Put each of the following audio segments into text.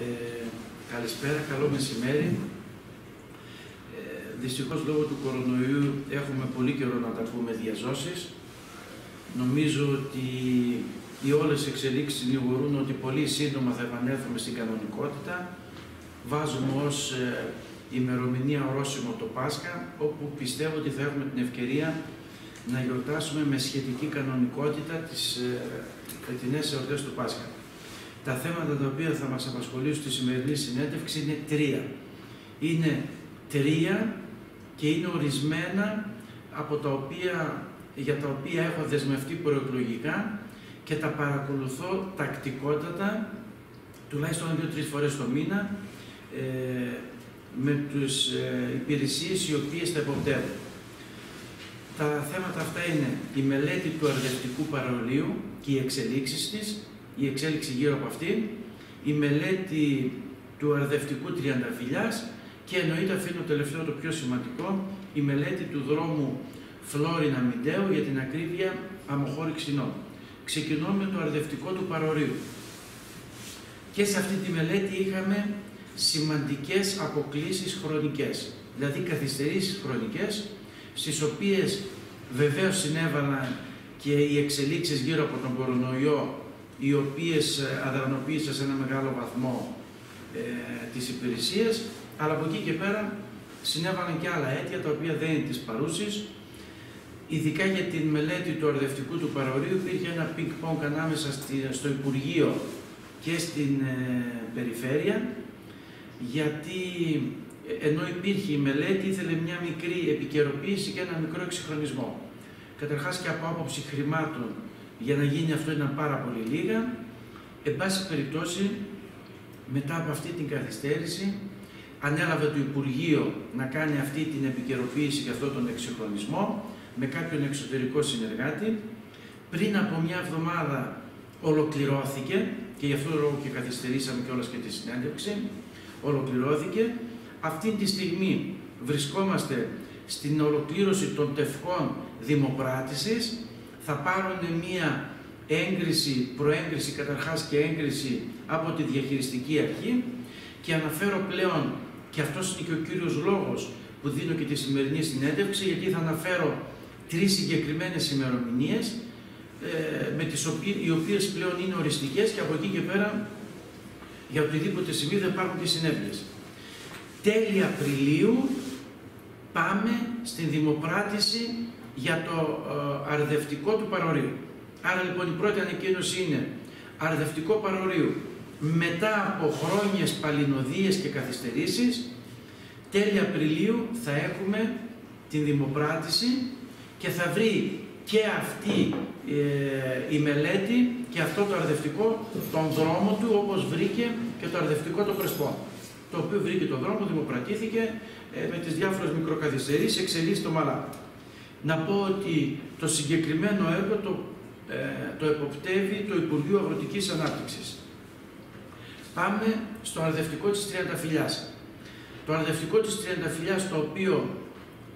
Ε, καλησπέρα, καλό μεσημέρι. Ε, δυστυχώς λόγω του κορονοϊού έχουμε πολύ καιρό να τα πούμε διαζώσεις. Νομίζω ότι οι όλες οι εξελίξεις συνηγορούν ότι πολύ σύντομα θα επανέλθουμε στην κανονικότητα. Βάζουμε ως ε, ημερομηνία ορόσημο το Πάσχα, όπου πιστεύω ότι θα έχουμε την ευκαιρία να γιορτάσουμε με σχετική κανονικότητα τις ε, φετινές εορτές του Πάσχα. Τα θέματα τα οποία θα μας απασχολήσουν στη σημερινή συνέντευξη είναι τρία. Είναι τρία και είναι ορισμένα από τα οποία, για τα οποία έχω δεσμευτεί προεκλογικά και τα παρακολουθώ τακτικότατα, τουλάχιστον δύο-τρεις φορές το μήνα, ε, με τις ε, υπηρεσίες οι οποίες τα εποπτεύουν. Τα θέματα αυτά είναι η μελέτη του αρδευτικού παρολίου και οι εξελίξεις της, η εξέλιξη γύρω από αυτή, η μελέτη του αρδευτικού τριανταφυλιάς και εννοείται αφήνω τελευταίο το πιο σημαντικό, η μελέτη του δρόμου Φλόρινα Μιντέου για την ακρίβεια αμοχώρη ξινών. Ξεκινώ με το αρδευτικό του παρορίου. Και σε αυτή τη μελέτη είχαμε σημαντικές αποκλήσεις χρονικές, δηλαδή καθυστερήσεις χρονικές, στις οποίες βεβαίως συνέβαλαν και οι εξελίξεις γύρω από τον κορονοϊό, οι οποίες ε, αδρανοποίησαν σε ένα μεγάλο βαθμό ε, τις υπηρεσίες, αλλά από εκεί και πέρα συνέβαλαν και άλλα αίτια, τα οποία δεν είναι της παρούσης. Ειδικά για την μελέτη του αρδευτικού του παρορίου υπήρχε ένα πινκ-πονγκ ανάμεσα στο Υπουργείο και στην ε, Περιφέρεια, γιατί ε, ενώ υπήρχε η μελέτη ήθελε μια μικρή επικαιροποίηση και ένα μικρό εξυγχρονισμό. Καταρχάς και από άποψη χρημάτων για να γίνει αυτό ήταν πάρα πολύ λίγα. Εν πάση περιπτώσει, μετά από αυτή την καθυστέρηση, ανέλαβε το Υπουργείο να κάνει αυτή την επικαιροποίηση και αυτόν τον εξυγχρονισμό με κάποιον εξωτερικό συνεργάτη. Πριν από μια εβδομάδα ολοκληρώθηκε και γι' αυτό λόγο και καθυστερήσαμε κιόλας και τη συνέντευξη ολοκληρώθηκε. Αυτή τη στιγμή βρισκόμαστε στην ολοκλήρωση των τευχών δημοπράτησης. Θα πάρουν μία έγκριση, προέγκριση καταρχάς και έγκριση από τη διαχειριστική αρχή και αναφέρω πλέον, και αυτός είναι και ο κύριος λόγος που δίνω και τη σημερινή συνέντευξη, γιατί θα αναφέρω τρεις συγκεκριμένες ημερομηνίες, ε, με τις οποίες, οι οποίες πλέον είναι οριστικές και από εκεί και πέρα για οτιδήποτε σημείο δεν υπάρχουν και συνέπειες. Τέλη Απριλίου πάμε στην δημοπράτηση για το ε, αρδευτικό του παρορίου. Άρα λοιπόν η πρώτη ανακοίνωση είναι αρδευτικό παρορίου μετά από χρόνιες παλινοδίες και καθυστερήσεις τέλη Απριλίου θα έχουμε την δημοπράτηση και θα βρει και αυτή ε, η μελέτη και αυτό το αρδευτικό τον δρόμο του όπως βρήκε και το αρδευτικό το Πρεσπό το οποίο βρήκε τον δρόμο, δημοπρατήθηκε ε, με τις διάφορες μικροκαθυστερήσεις, εξελίσσει το μαλά. Να πω ότι το συγκεκριμένο έργο το, ε, το εποπτεύει το Υπουργείο Αγροτικής Ανάπτυξης. Πάμε στο αρδευτικό της Τριανταφυλιάς. Το αρδευτικό της Τριανταφυλιάς το οποίο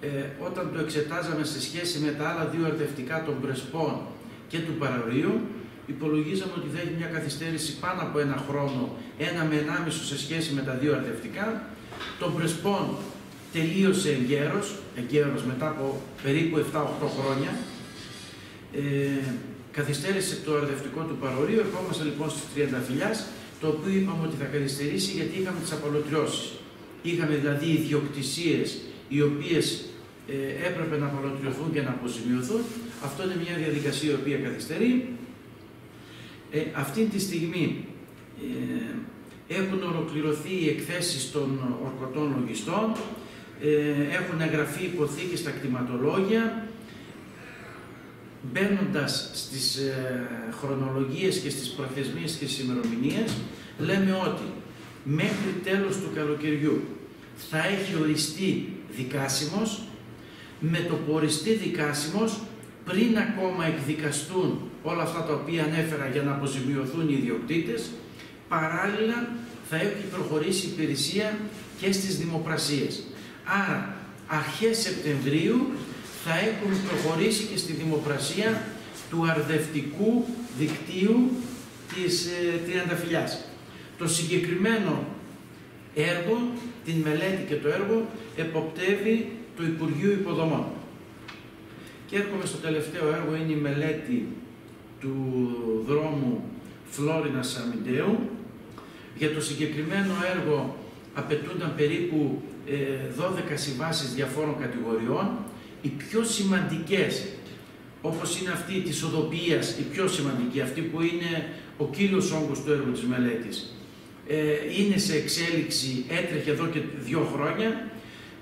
ε, όταν το εξετάζαμε σε σχέση με τα άλλα δύο αρδευτικά των Πρεσπών και του Παραρίου, υπολογίζαμε ότι θα έχει μια καθυστέρηση πάνω από ένα χρόνο, ένα με ενάμισο σε σχέση με τα δύο αρδευτικά. Τον Πρεσπών τελείωσε εγκαίρος, εγκαίρος μετά από περίπου 7-8 χρόνια. Ε, καθυστέρησε το αρδευτικό του παρορείο, ερχόμαστε λοιπόν στις 30 φιλιάς, το οποίο είπαμε ότι θα καθυστερήσει γιατί είχαμε τις απολωτριώσεις. Είχαμε δηλαδή ιδιοκτησίες οι οποίες ε, έπρεπε να απολωτριωθούν και να αποζημιωθούν. Αυτό είναι μια διαδικασία η οποία καθυστερεί. Ε, αυτή τη στιγμή ε, έχουν ολοκληρωθεί οι εκθέσεις των ορκωτών λογιστών, ε, έχουν εγγραφεί υποθήκες στα κτηματολόγια, μπαίνοντας στις ε, χρονολογίες και στις προθεσμίες και στις ημερομηνίες, λέμε ότι μέχρι τέλος του καλοκαιριού θα έχει οριστεί δικάσιμος, με το που οριστεί δικάσιμος, πριν ακόμα εκδικαστούν όλα αυτά τα οποία ανέφερα για να αποζημιωθούν οι ιδιοκτήτες, παράλληλα θα έχει προχωρήσει η υπηρεσία και στις δημοπρασίες. Άρα, αρχές Σεπτεμβρίου θα έχουν προχωρήσει και στη δημοπρασία του αρδευτικού δικτύου της ε, Τριανταφυλιάς. Το συγκεκριμένο έργο, την μελέτη και το έργο, εποπτεύει το Υπουργείο Υποδομών. Και έρχομαι στο τελευταίο έργο, είναι η μελέτη του δρόμου Φλόρινα Σαμιντέου. Για το συγκεκριμένο έργο απαιτούνταν περίπου 12 ε, συμβάσεις διαφόρων κατηγοριών. Οι πιο σημαντικές, όπως είναι αυτή της οδοποιίας, η πιο σημαντική, αυτή που είναι ο κύριος όγκος του έργου της μελέτης, ε, είναι σε εξέλιξη, έτρεχε εδώ και δύο χρόνια,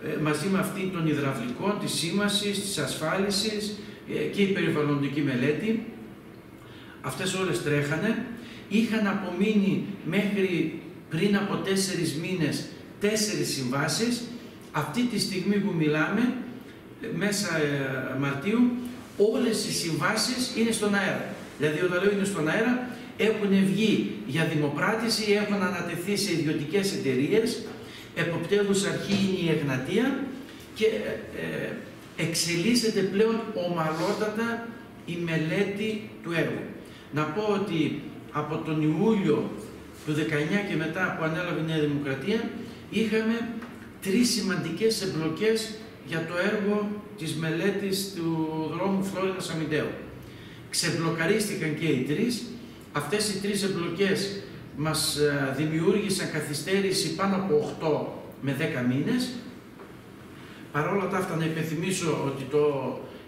ε, μαζί με αυτή των υδραυλικών, της σήμασης, της ασφάλισης και η περιβαλλοντική μελέτη. Αυτές όλες τρέχανε. Είχαν απομείνει μέχρι πριν από τέσσερις μήνες τέσσερις συμβάσεις. Αυτή τη στιγμή που μιλάμε, μέσα ε, Μαρτίου, όλες οι συμβάσεις είναι στον αέρα. Δηλαδή όταν λέω είναι στον αέρα, έχουν βγει για δημοπράτηση, έχουν ανατεθεί σε ιδιωτικές εταιρείες, εποπτεύουσα αρχή είναι η Εγνατία και ε, ε, εξελίσσεται πλέον ομαλότατα η μελέτη του έργου. Να πω ότι από τον Ιούλιο του 19 και μετά που ανέλαβε η Νέα Δημοκρατία είχαμε τρεις σημαντικές εμπλοκές για το έργο της μελέτης του δρόμου Φλόρινα Αμυντέου. Ξεμπλοκαρίστηκαν και οι τρεις. Αυτές οι τρεις εμπλοκές μας ε, δημιούργησαν καθυστέρηση πάνω από 8 με 10 μήνες. Παρ' όλα αυτά, να υπενθυμίσω ότι το,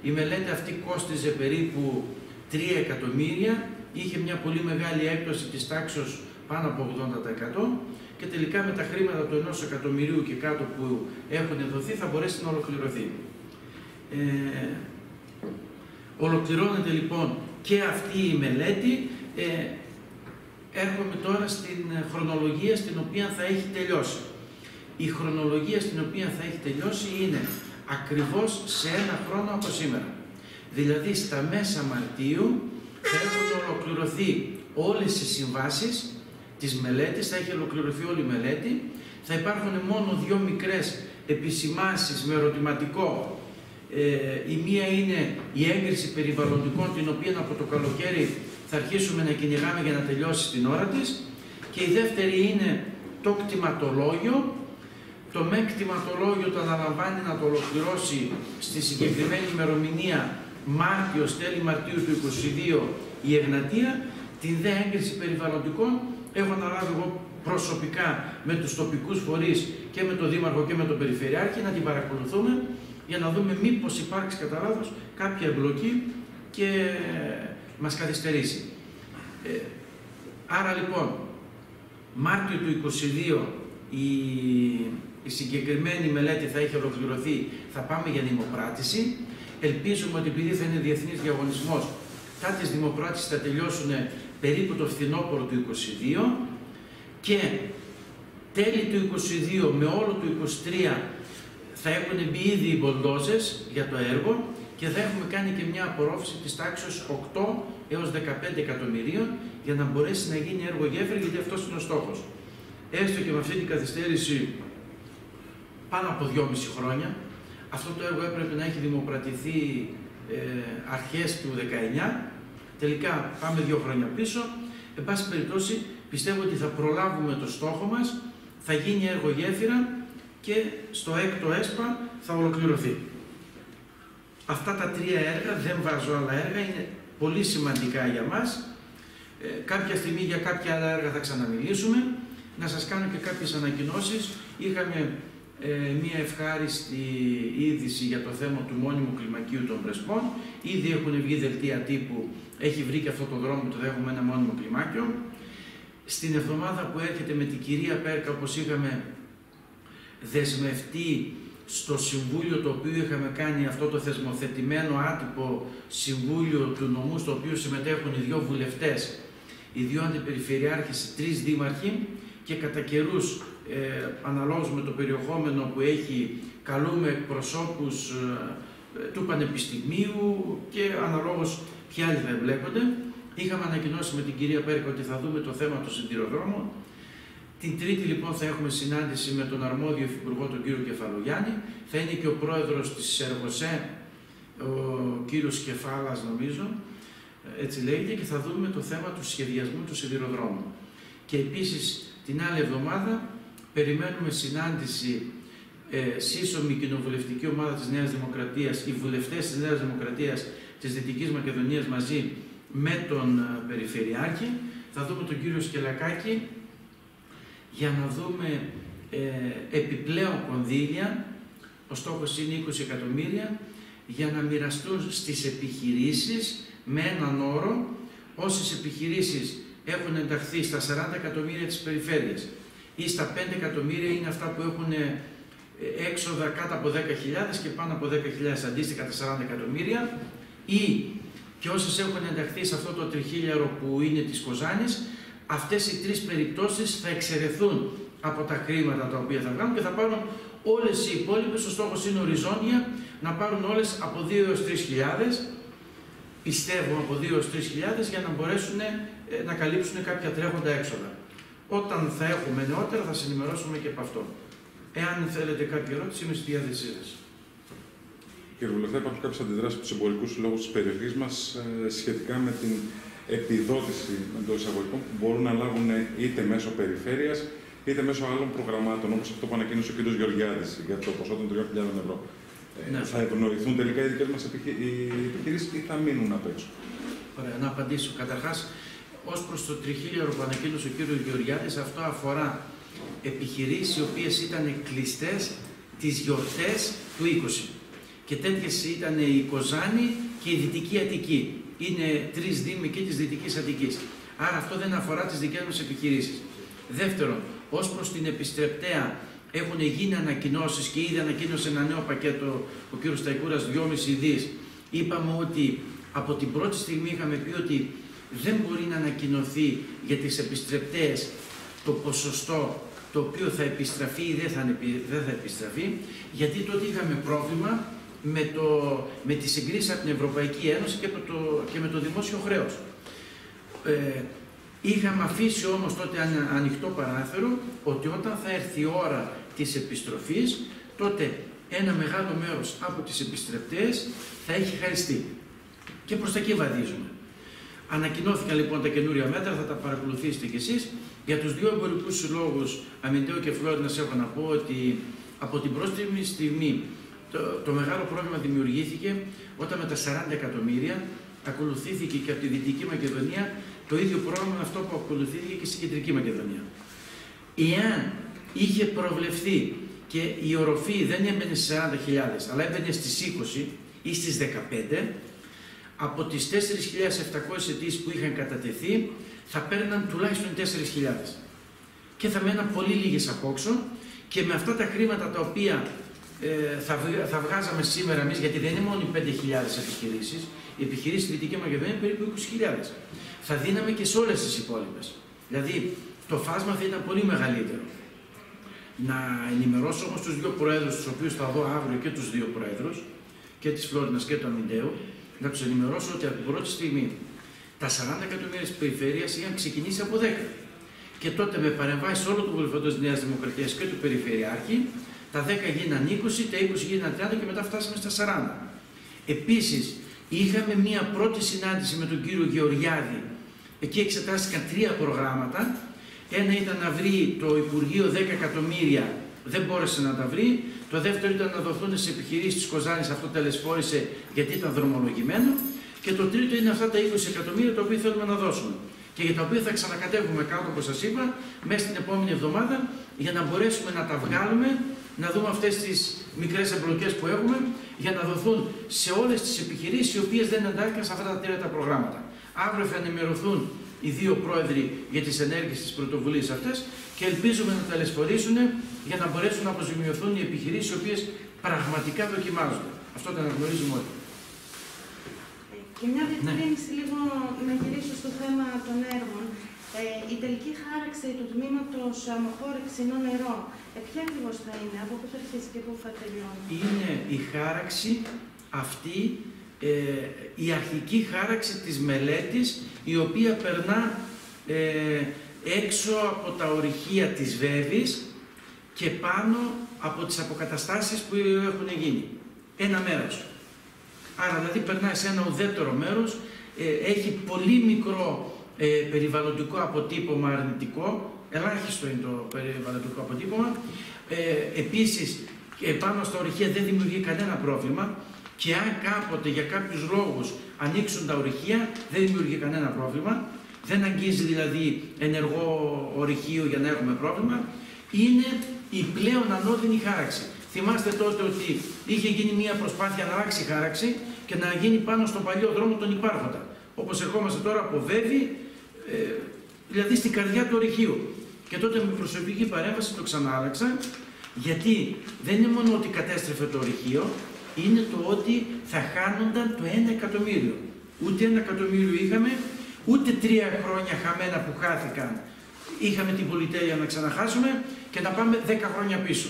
η μελέτη αυτή κόστιζε περίπου 3 εκατομμύρια, είχε μια πολύ μεγάλη έκπτωση της τάξης πάνω από 80% και τελικά με τα χρήματα του ενός εκατομμυρίου και κάτω που έχουν δοθεί θα μπορέσει να ολοκληρωθεί. Ε, ολοκληρώνεται λοιπόν και αυτή η μελέτη. Ε, έρχομαι τώρα στην χρονολογία στην οποία θα έχει τελειώσει. Η χρονολογία στην οποία θα έχει τελειώσει είναι ακριβώς σε ένα χρόνο από σήμερα. Δηλαδή στα μέσα Μαρτίου θα έχουν ολοκληρωθεί όλες οι συμβάσεις της μελέτης, θα έχει ολοκληρωθεί όλη η μελέτη, θα υπάρχουν μόνο δύο μικρές επισημάσεις με ερωτηματικό. Ε, η μία είναι η έγκριση περιβαλλοντικών, την οποία από το καλοκαίρι θα αρχίσουμε να κυνηγάμε για να τελειώσει την ώρα της. Και η δεύτερη είναι το κτηματολόγιο. Το με κτηματολόγιο το αναλαμβάνει να το ολοκληρώσει στη συγκεκριμένη ημερομηνία Μάρτιος, τέλη Μαρτίου του 2022 η Εγνατία, την δε έγκριση περιβαλλοντικών έχω αναλάβει εγώ προσωπικά με τους τοπικούς φορείς και με τον Δήμαρχο και με τον Περιφερειάρχη να την παρακολουθούμε για να δούμε μήπως υπάρξει κατά λάθος κάποια εμπλοκή και μας καθυστερήσει. Ε, άρα λοιπόν, Μάρτιο του 2022 η, η συγκεκριμένη μελέτη θα έχει ολοκληρωθεί, θα πάμε για δημοπράτηση. Ελπίζουμε ότι επειδή θα είναι διεθνής διαγωνισμός, τα της δημοπράτησης θα τελειώσουν περίπου το φθινόπωρο του 22 και τέλη του 22 με όλο του 23 θα έχουν μπει ήδη οι μπολντόζες για το έργο και θα έχουμε κάνει και μια απορρόφηση της τάξης 8 έως 15 εκατομμυρίων για να μπορέσει να γίνει έργο γέφυρα γιατί αυτός είναι ο στόχος. Έστω και με αυτή την καθυστέρηση πάνω από 2,5 χρόνια, αυτό το έργο έπρεπε να έχει δημοπρατηθεί ε, αρχές του 19 Τελικά πάμε δύο χρόνια πίσω. Εν πάση περιπτώσει πιστεύω ότι θα προλάβουμε το στόχο μας, θα γίνει έργο γέφυρα και στο έκτο ΕΣΠΑ θα ολοκληρωθεί. Αυτά τα τρία έργα, δεν βάζω άλλα έργα, είναι πολύ σημαντικά για μας. Ε, κάποια στιγμή για κάποια άλλα έργα θα ξαναμιλήσουμε. Να σας κάνω και κάποιες ανακοινώσεις. Είχαμε ε, μία ευχάριστη είδηση για το θέμα του μόνιμου κλιμακίου των Πρεσπών. Ήδη έχουν βγει δελτία τύπου, έχει βρει και αυτό το δρόμο που θα έχουμε ένα μόνιμο κλιμάκιο. Στην εβδομάδα που έρχεται με την κυρία Πέρκα, όπως είχαμε δεσμευτεί στο Συμβούλιο το οποίο είχαμε κάνει αυτό το θεσμοθετημένο άτυπο Συμβούλιο του νομού, στο οποίο συμμετέχουν οι δύο βουλευτές, οι δύο αντιπεριφερειάρχες, οι τρεις δήμαρχοι και κατά καιρούς ε, αναλόγως με το περιεχόμενο που έχει καλούμε εκπροσώπους ε, του Πανεπιστημίου και αναλόγως ποιοι άλλοι θα εμπλέκονται. Είχαμε ανακοινώσει με την κυρία Πέρκα ότι θα δούμε το θέμα του συντηροδρόμων. Την Τρίτη λοιπόν θα έχουμε συνάντηση με τον αρμόδιο υφυπουργό τον κύριο Κεφαλογιάννη. Θα είναι και ο πρόεδρος της ΕΡΓΟΣΕ, ο κύριος Κεφάλας νομίζω, έτσι λέγεται, και θα δούμε το θέμα του σχεδιασμού του σιδηροδρόμου. Και επίσης Την άλλη εβδομάδα περιμένουμε συνάντηση ε, σύσσωμη κοινοβουλευτική ομάδα της Νέας Δημοκρατίας, οι βουλευτές της Νέας Δημοκρατίας της Δυτικής Μακεδονίας μαζί με τον ε, Περιφερειάρχη. Θα δούμε τον κύριο Σκελακάκη για να δούμε ε, επιπλέον κονδύλια, ο στόχος είναι 20 εκατομμύρια, για να μοιραστούν στις επιχειρήσεις με έναν όρο όσες επιχειρήσεις έχουν ενταχθεί στα 40 εκατομμύρια της περιφέρειας; Ή στα 5 εκατομμύρια είναι αυτά που έχουν ε, έξοδα κάτω από 10.000 και πάνω από 10.000 αντίστοιχα τα 40 εκατομμύρια ή και όσες έχουν ενταχθεί σε αυτό το τριχίλιαρο που είναι της Κοζάνης, αυτές οι τρεις περιπτώσεις θα εξαιρεθούν από τα χρήματα τα οποία θα βγάλουν και θα πάρουν όλες οι υπόλοιπες, ο στόχος είναι οριζόντια, να πάρουν όλες από 2 έως 3.000, πιστεύω από 2 έως 3.000 για να μπορέσουν ε, να καλύψουν κάποια τρέχοντα έξοδα. Όταν θα έχουμε νεότερα θα συνημερώσουμε και από αυτό. Εάν θέλετε κάποια ερώτηση, είμαι στη διάθεσή σας. Κύριε Βουλευτέ, υπάρχουν κάποιες αντιδράσεις από τους εμπορικούς συλλόγου της περιοχής μας ε, σχετικά με την επιδότηση εντός εισαγωγικών που μπορούν να λάβουν είτε μέσω περιφέρειας είτε μέσω άλλων προγραμμάτων, όπως αυτό που ανακοίνωσε ο κ. Γεωργιάδης για το ποσό των 3.000 ευρώ. Ε, ναι. Θα ευνοηθούν τελικά οι δικές μας επιχειρήσεις ή θα μείνουν απ' έξω; Ωραία, να απαντήσω. Καταρχάς, ως προς το τριχίλιαρο που ανακοίνωσε ο κ. Γεωργιάδης, αυτό αφορά επιχειρήσεις οι οποίες ήταν κλειστές τις γιορτές του 20. Και τέτοιες ήταν η Κοζάνη και η Δυτική Αττική. Είναι τρεις δήμοι και της Δυτικής Αττικής. Άρα αυτό δεν αφορά τις δικές μας επιχειρήσεις. Δεύτερον, ως προς την επιστρεπτέα έχουν γίνει ανακοινώσεις και ήδη ανακοίνωσε ένα νέο πακέτο ο κ. Σταϊκούρας 2,5 δις. Είπαμε ότι από την πρώτη στιγμή είχαμε πει ότι δεν μπορεί να ανακοινωθεί για τις επιστρεπτές το ποσοστό το οποίο θα επιστραφεί ή δεν θα, δεν θα επιστραφεί, γιατί τότε είχαμε πρόβλημα με, το, με τις συγκρίσεις από την Ευρωπαϊκή Ένωση και, το, και με το δημόσιο χρέος. Ε, Είχαμε αφήσει όμως τότε ανοιχτό παράθυρο ότι όταν θα έρθει η ώρα της επιστροφής, τότε ένα μεγάλο μέρος από τις επιστρεπτές θα έχει χαριστεί. Και προς τα εκεί βαδίζουμε. Ανακοινώθηκαν λοιπόν τα καινούρια μέτρα, θα τα παρακολουθήσετε κι εσείς. Για τους δύο εμπορικούς συλλόγους, Αμυντέο και Φλόρινας, έχω να πω ότι από την πρώτη στιγμή το, το μεγάλο πρόβλημα δημιουργήθηκε όταν με τα 40 εκατομμύρια ακολουθήθηκε και από τη Δυτική Μακεδονία το ίδιο πρόγραμμα αυτό που ακολουθήθηκε και στην Κεντρική Μακεδονία. Εάν είχε προβλεφθεί και η οροφή δεν έμπαινε στις 40.000 αλλά έμπαινε στις 20 ή στις 15, από τις 4.700 αιτήσεις που είχαν κατατεθεί θα παίρναν τουλάχιστον 4.000 και θα μέναν πολύ λίγες απόξω και με αυτά τα χρήματα τα οποία ε, θα, θα βγάζαμε σήμερα εμείς, γιατί δεν είναι μόνο οι 5.000 επιχειρήσεις, οι επιχειρήσεις στη Δυτική Μακεδονία είναι περίπου 20.000 θα δίναμε και σε όλες τις υπόλοιπες. Δηλαδή, το φάσμα θα ήταν πολύ μεγαλύτερο. Να ενημερώσω όμως τους δύο προέδρους, τους οποίους θα δω αύριο και τους δύο προέδρους, και της Φλόρινας και του Αμυντέου, να τους ενημερώσω ότι από την πρώτη στιγμή τα 40 εκατομμύρια της περιφέρειας είχαν ξεκινήσει από 10. Και τότε με παρεμβάσεις όλο το βουλευτό της Νέας Δημοκρατίας και του Περιφερειάρχη, τα 10 γίναν 20, τα 20 γίναν 30 και μετά φτάσαμε στα 40. Επίσης, είχαμε μία πρώτη συνάντηση με τον κύριο Γεωργιάδη, Εκεί εξετάστηκαν τρία προγράμματα. Ένα ήταν να βρει το Υπουργείο 10 εκατομμύρια, δεν μπόρεσε να τα βρει. Το δεύτερο ήταν να δοθούν σε επιχειρήσεις της Κοζάνης, αυτό τελεσφόρησε γιατί ήταν δρομολογημένο. Και το τρίτο είναι αυτά τα 20 εκατομμύρια τα οποία θέλουμε να δώσουμε. Και για τα οποία θα ξανακατεύουμε κάτω, όπως σας είπα, μέσα στην επόμενη εβδομάδα για να μπορέσουμε να τα βγάλουμε, να δούμε αυτές τις μικρές εμπλοκές που έχουμε, για να δοθούν σε όλες τις επιχειρήσεις οι οποίες δεν εντάχθηκαν σε αυτά τα τρία τα προγράμματα. Αύριο θα ενημερωθούν οι δύο πρόεδροι για τις ενέργειες της πρωτοβουλίας αυτές και ελπίζουμε να τελεσφορήσουν για να μπορέσουν να αποζημιωθούν οι επιχειρήσεις οι οποίες πραγματικά δοκιμάζονται. Αυτό το αναγνωρίζουμε όλοι. Και μια διευκρίνηση ναι. λίγο να γυρίσω στο θέμα των έργων. Ε, η τελική χάραξη του τμήματος αμοχώρηξη νερό, ε, ποια ακριβώς θα είναι, από πού θα αρχίσει και πού θα τελειώνει; Είναι η χάραξη αυτή ε, η αρχική χάραξη της μελέτης η οποία περνά ε, έξω από τα ορυχεία της Βέβης και πάνω από τις αποκαταστάσεις που έχουν γίνει. Ένα μέρος. Άρα δηλαδή περνάει σε ένα ουδέτερο μέρος, ε, έχει πολύ μικρό περιβαλλοντικό αποτύπωμα αρνητικό, Ελάχιστο είναι το περιβαλλοντικό αποτύπωμα. Ε, επίσης, πάνω στα ορυχεία δεν δημιουργεί κανένα πρόβλημα και αν κάποτε για κάποιους λόγους ανοίξουν τα ορυχεία, δεν δημιουργεί κανένα πρόβλημα. Δεν αγγίζει δηλαδή ενεργό ορυχείο για να έχουμε πρόβλημα. Είναι η πλέον ανώδυνη χάραξη. Θυμάστε τότε ότι είχε γίνει μια προσπάθεια να αλλάξει η χάραξη και να γίνει πάνω στον παλιό δρόμο τον υπάρχοντα. Όπως ερχόμαστε τώρα από Βέβη, ε, δηλαδή στην καρδιά του ορυχείου. Και τότε με προσωπική παρέμβαση το ξανάλαξα, γιατί δεν είναι μόνο ότι κατέστρεφε το ορυχείο, είναι το ότι θα χάνονταν το 1 εκατομμύριο. Ούτε ένα εκατομμύριο είχαμε, ούτε τρία χρόνια χαμένα που χάθηκαν είχαμε την πολυτέλεια να ξαναχάσουμε και να πάμε 10 χρόνια πίσω.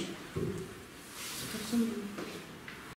Ευχαριστούμε.